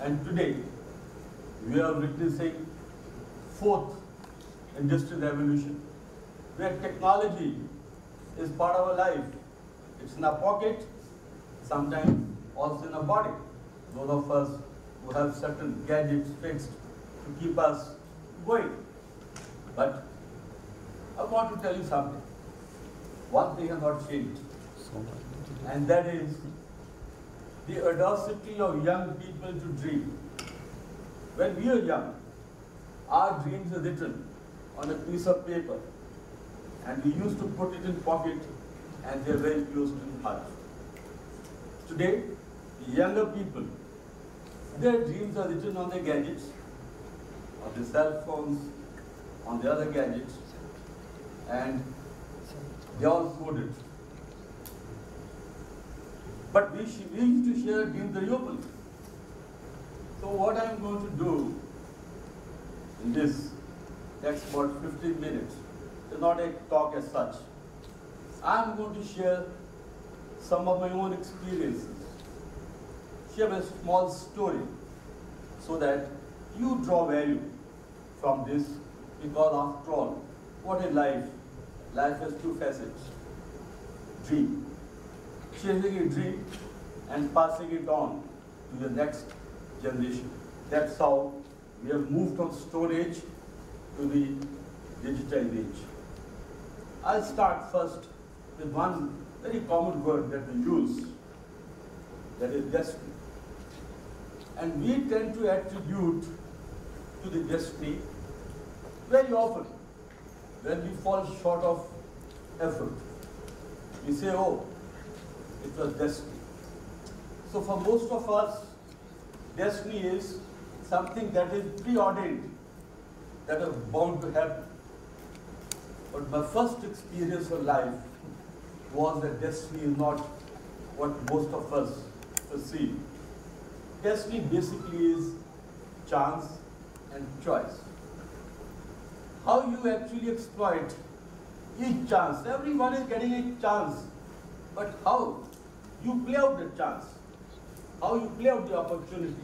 And today, we are witnessing fourth industrial revolution, where technology is part of our life. It's in our pocket, sometimes also in our body. Those of us who have certain gadgets fixed to keep us going. But I want to tell you something. One thing has not changed, and that is the audacity of young people to dream. When we are young, our dreams are written on a piece of paper, and we used to put it in pocket, and they're very close to heart. Today, younger people, their dreams are written on their gadgets, on their cell phones, on the other gadgets, and they all coded. But we, we to share dreams very openly. So what I'm going to do in this next about 15 minutes is not a talk as such. I'm going to share some of my own experiences, share a small story so that you draw value from this because after all, what is life? Life has two facets. Dream. Chasing a dream and passing it on to the next generation. That's how we have moved from stone age to the digital age. I'll start first with one very common word that we use, that is destiny. And we tend to attribute to the destiny very often when we fall short of effort. We say, oh, it was destiny. So for most of us, destiny is something that is preordained, that is bound to happen. But my first experience of life was that destiny is not what most of us perceive. Destiny basically is chance and choice. How you actually exploit each chance. Everyone is getting a chance. But how you play out the chance, how you play out the opportunity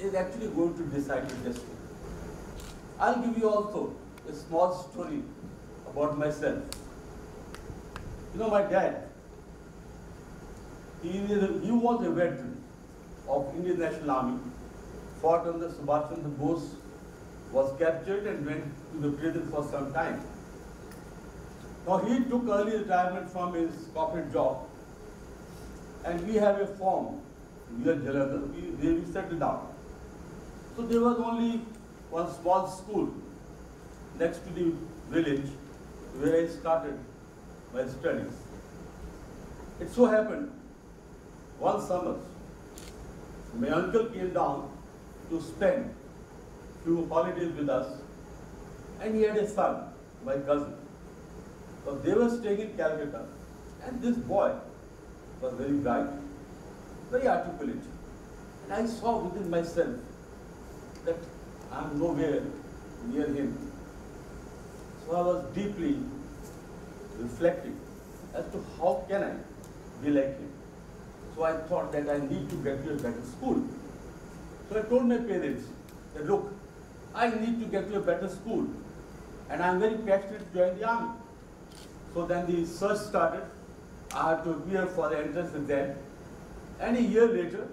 is actually going to decide your destiny. I'll give you also a small story about myself. You know, my dad, he, he was a veteran of Indian National Army, fought under Subhash Chandra Bose, was captured and went to the prison for some time. Now he took early retirement from his corporate job and we have a farm near Jalandhar, we, where we settled down. So there was only one small school next to the village where I started my studies. It so happened, one summer, my uncle came down to spend few holidays with us, and he had a son, my cousin. So they were staying in Calcutta, and this boy was very bright, very articulate. And I saw within myself that I am nowhere near him. So I was deeply reflecting as to how can I be like him. So I thought that I need to get to a better school. So I told my parents that look, I need to get to a better school and I'm very passionate to join the army. So then the search started. I had to appear for the entrance exam. And a year later,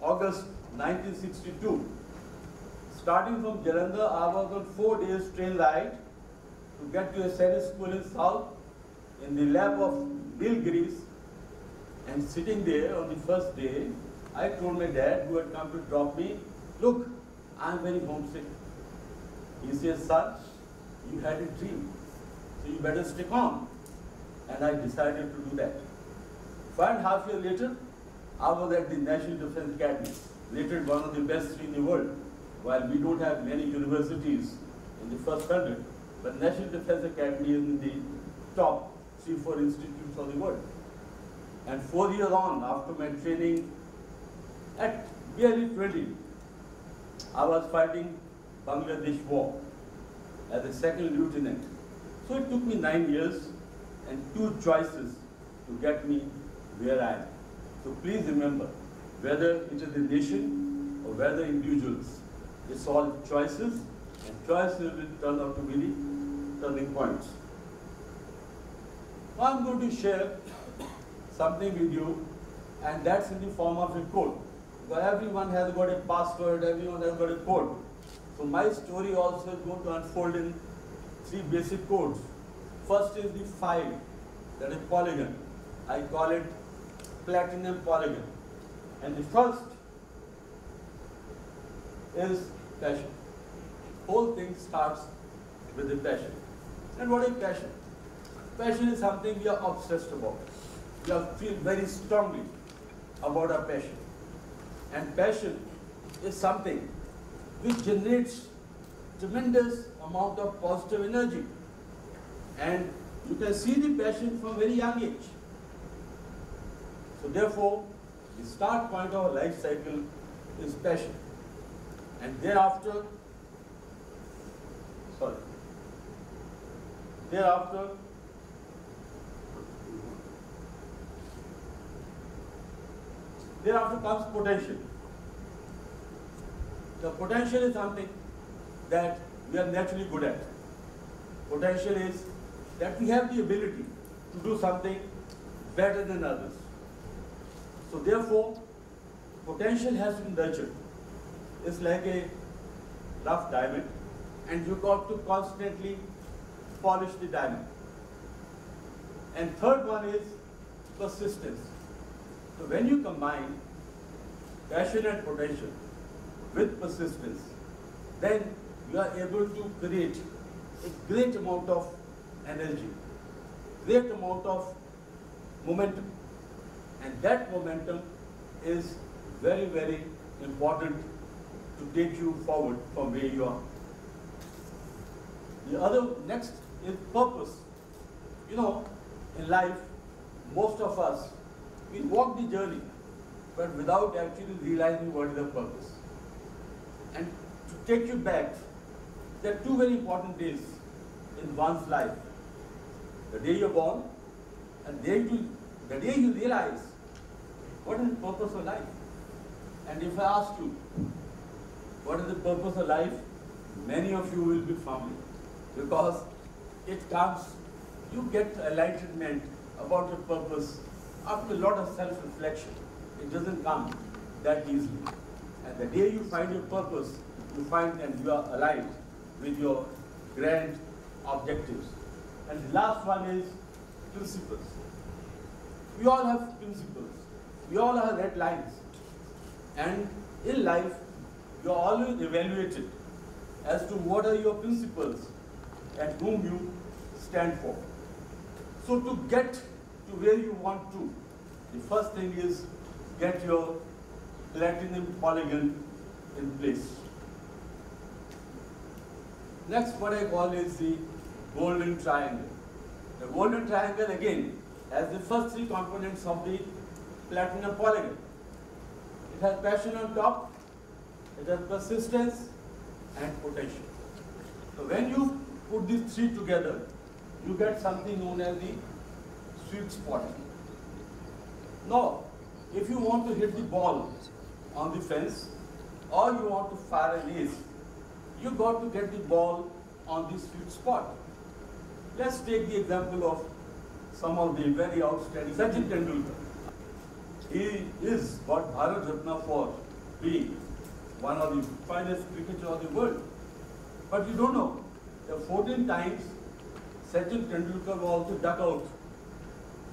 August 1962, starting from Jalandhar, I was on four days train ride to get to a Sainik school in South in the lap of Nilgiris. And sitting there on the first day, I told my dad, who had come to drop me, look, I'm very homesick. He says, son, you had a dream, so you better stick on. And I decided to do that. Five and a half years later, I was at the National Defense Academy, rated one of the best in the world. While we don't have many universities in the first hundred, but National Defense Academy is in the top three, four institutes of the world. And four years on, after my training, at barely 20, I was fighting Bangladesh war as a second lieutenant. So it took me nine years and two choices to get me where I am. So please remember, whether it is a nation or whether individuals. It's all choices, and choices will turn out to be the turning points. Now I'm going to share something with you, and that's in the form of a code. Because everyone has got a password, everyone has got a code. So my story also is going to unfold in three basic codes. First is the file, that is polygon. I call it platinum polygon. And the first is passion. Whole thing starts with the passion. And what is passion? Passion is something we are obsessed about. We feel very strongly about our passion. And passion is something which generates tremendous amount of positive energy. And you can see the passion from very young age. So therefore, the start point of our life cycle is passion. And thereafter, sorry, thereafter, thereafter comes potential. The potential is something that we are naturally good at. Potential is that we have the ability to do something better than others. So therefore, potential has to be nurtured. It's like a rough diamond, and you got to constantly polish the diamond. And third one is persistence. So when you combine passion and potential with persistence, then you are able to create a great amount of energy, great amount of momentum. And that momentum is very, very important to take you forward from where you are. The other next is purpose. You know, in life, most of us, we walk the journey, but without actually realizing what is the purpose. And to take you back, there are two very important days in one's life. The day you're born, and the day you, the day you realize what is the purpose of life. And if I ask you, what is the purpose of life? Many of you will be fumbling because it comes, you get enlightenment about your purpose after a lot of self-reflection. It doesn't come that easily. And the day you find your purpose, you find that you are aligned with your grand objectives. And the last one is principles. We all have principles. We all have red lines. And in life, you are always evaluated as to what are your principles and whom you stand for. So to get to where you want to, the first thing is get your platinum polygon in place. Next, what I call is the golden triangle. The golden triangle again has the first three components of the platinum polygon. It has passion on top, it has persistence and potential. So when you put these three together, you get something known as the sweet spot. Now, if you want to hit the ball on the fence or you want to fire an ace, you got to get the ball on the sweet spot. Let's take the example of some of the very outstanding Sachin Tendulkar. He is what Bharat Ratna for being one of the finest cricketers of the world. But you don't know, the 14 times Sachin Tendulkar was also duck out.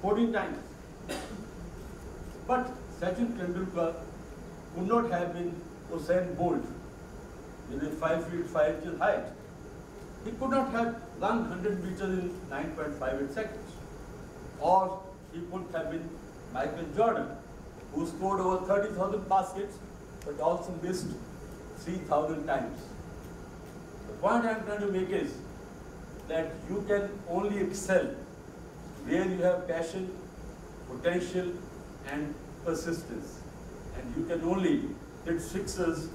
14 times. But Sachin Tendulkar could not have been Usain Bolt with a 5 feet 5 inches height. He could not have run 100 meters in 9.58 seconds. Or he couldn't have been Michael Jordan, who scored over 30,000 baskets but also missed 3,000 times. The point I'm trying to make is that you can only excel where you have passion, potential, and persistence. And you can only hit sixes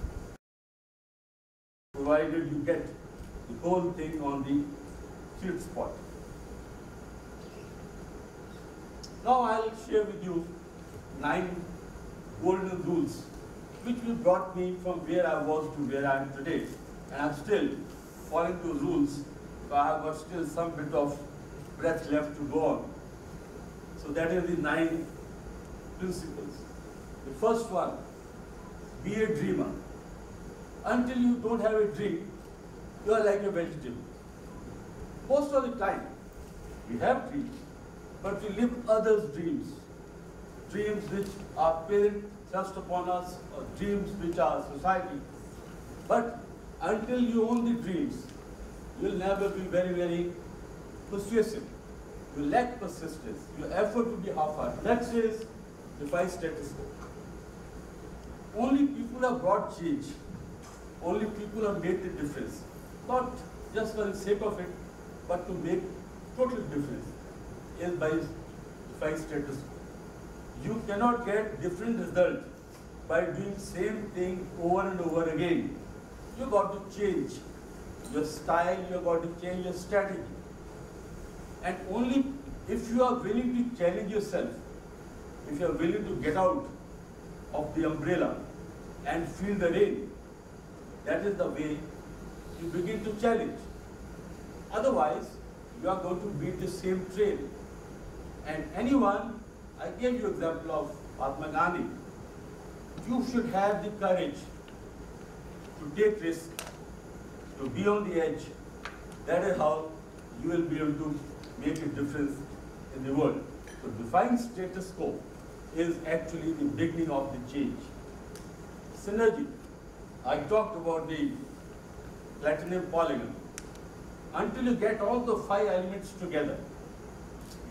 provided you get the whole thing on the spot. Now I'll share with you nine golden rules which will brought me from where I was to where I am today. And I'm still following those rules, I have got still some bit of breath left to go on. So that is the nine principles. The first one, be a dreamer. Until you don't have a dream, you are like a vegetable. Most of the time, we have dreams, but we live others' dreams. Dreams which our parents thrust upon us, or dreams which are society. But until you own the dreams, you'll never be very, very persuasive. You lack persistence. Your effort will be half-hearted. Next is the status quo. Only people have brought change. Only people have made the difference. Not just for the sake of it, but to make total difference is by five status quo. You cannot get different result by doing same thing over and over again. You got to change your style, you got to change your strategy. And only if you are willing to challenge yourself, if you are willing to get out of the umbrella and feel the rain, that is the way you begin to challenge. Otherwise, you are going to beat the same trail. And anyone, I gave you example of Mahatma Gandhi, you should have the courage to take risk, to be on the edge. That is how you will be able to make a difference in the world. So define status quo is actually the beginning of the change. Synergy. I talked about the platinum polygon. Until you get all the five elements together,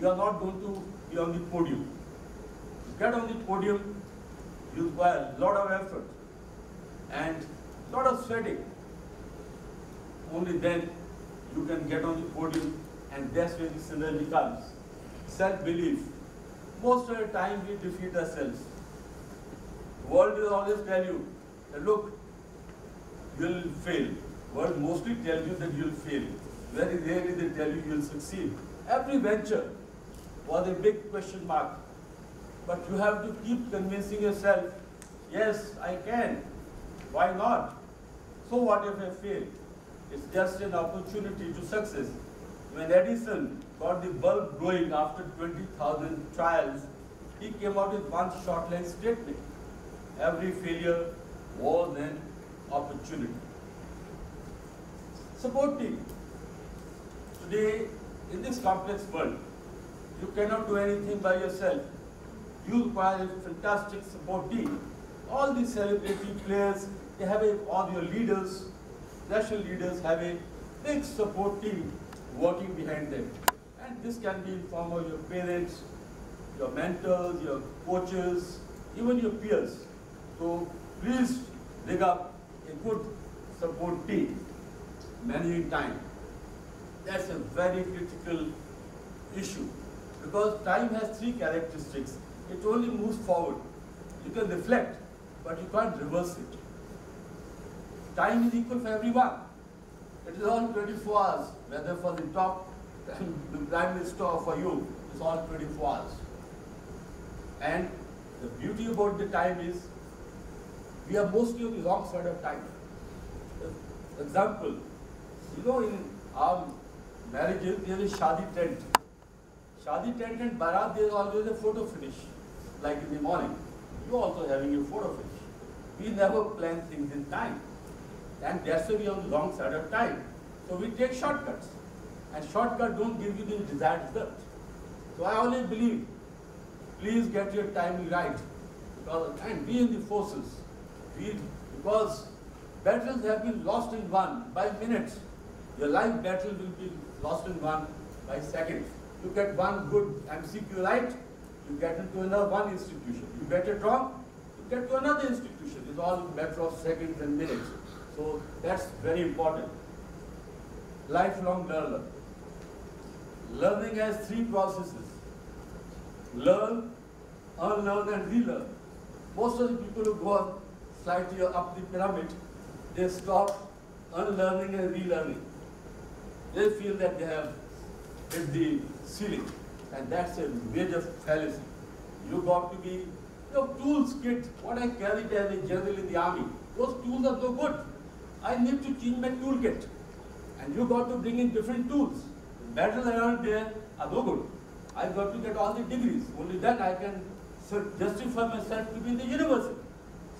you are not going to be on the podium. To get on the podium, you require a lot of effort and a lot of sweating. Only then you can get on the podium and that's where the synergy comes. Self-belief. Most of the time we defeat ourselves. The world will always tell you look, you'll fail. World mostly tells you that you'll fail. Very rarely they tell you you'll succeed. Every venture was a big question mark. But you have to keep convincing yourself, yes, I can. Why not? So what if I fail? It's just an opportunity to success. When Edison got the bulb glowing after 20,000 trials, he came out with one short line statement. Every failure was an opportunity. Support team. Today, in this complex world, you cannot do anything by yourself. You require a fantastic support team. All these celebrity players, they have a, all your leaders, national leaders have a big support team working behind them. And this can be in form of your parents, your mentors, your coaches, even your peers. So please dig up a good support team, managing time. That's a very critical issue because time has three characteristics. It only moves forward. You can reflect, but you can't reverse it. Time is equal for everyone. It is all 24 hours, whether for the top the prime minister or for you, it's all 24 hours. And the beauty about the time is we are mostly on the wrong side of time. Example, you know in our marriages there is shadi tent. Shadi tent and barat there is always a photo finish, like in the morning. You also having a photo finish. We never plan things in time. And that's why we are on the wrong side of time. So we take shortcuts. And shortcuts don't give you the desired result. So I always believe, please get your timing right. Because, and be in the forces. Be, because battles have been lost in one by minutes. Your life battle will be lost in one by seconds. You get one good MCQ right, you get into another one institution. You get it wrong, you get to another institution. It's all a matter of seconds and minutes. So that's very important. Lifelong learner. Learning has three processes. Learn, unlearn and relearn. Most of the people who go slightly up the pyramid, they stop unlearning and relearning. They feel that they have hit the ceiling. And that's a major fallacy. You got to be The tools kit, what I carried as a general in the army, those tools are no good. I need to change my toolkit. And you got to bring in different tools. The medals around there are no good. I've got to get all the degrees. Only then I can justify myself to be in the university.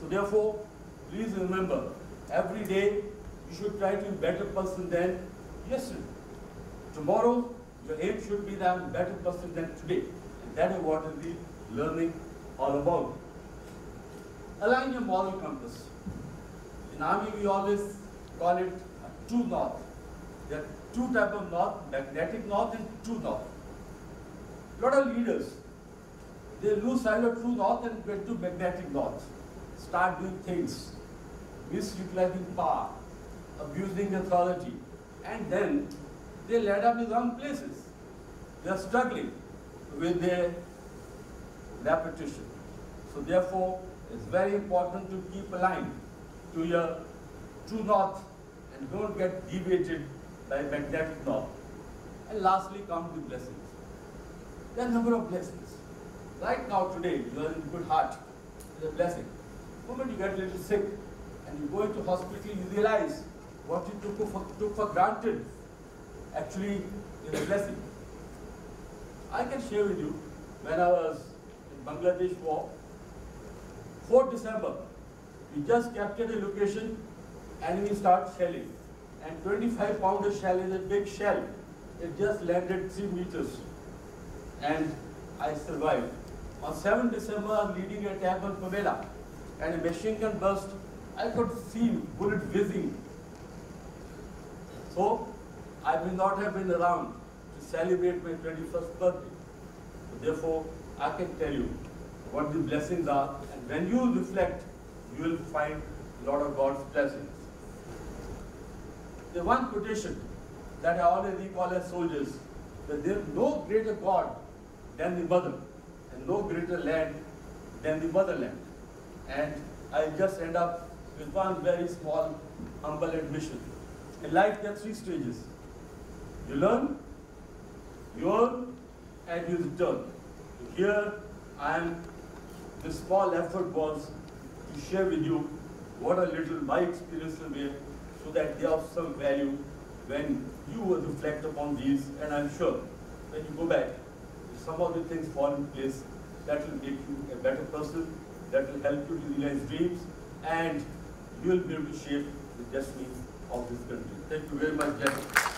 So therefore, please remember, every day you should try to be a better person than yesterday. Tomorrow, your aim should be that I'm a better person than today. And that is what is the learning all about. Align your moral compass. In army, we always call it true north. There are two types of north, magnetic north and true north. A lot of leaders, they lose sight of true north and get to magnetic north. Start doing things, misutilizing power, abusing authority, and then they land up in wrong places. They are struggling with their repetition. So therefore, it's very important to keep aligned to your true north and don't get deviated by magnetic north. And lastly, count the blessings. There are a number of blessings. Right now, today, you are in good heart. It's a blessing. The moment you get a little sick and you go into hospital, you realize what you took for, took for granted actually is a blessing. I can share with you when I was in Bangladesh war, 4th December, we just captured a location and we start shelling. And 25 pounder shell is a big shell. It just landed 3 meters. And I survived. On 7th December, I'm leading a attack on Pamela. And a machine gun burst. I could see bullet whizzing. So, I may not have been around to celebrate my 21st birthday. Therefore, I can tell you what the blessings are. And when you reflect, you will find a lot of God's blessings. The one quotation that I always recall as soldiers, that there is no greater God than the mother, and no greater land than the motherland. And I just end up with one very small, humble admission. In life, there are three stages. You learn, you earn, and you return. Here, I am, the small effort was to share with you what a little my experiences were so that they have some value when you reflect upon these. And I'm sure when you go back, some of the things fall in place that will make you a better person, that will help you to realize dreams, and you will be able to shape the destiny of this country. Thank you very much, Jack.